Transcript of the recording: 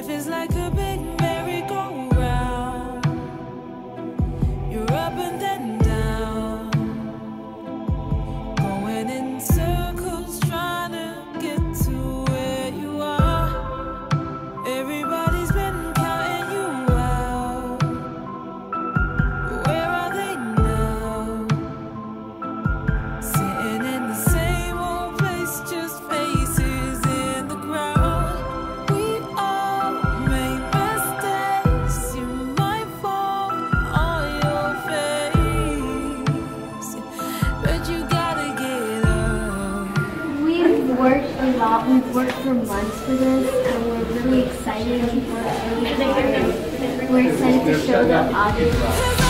Life is like a big lot. We've worked for months for this, and we're really excited. We're excited to show the audience.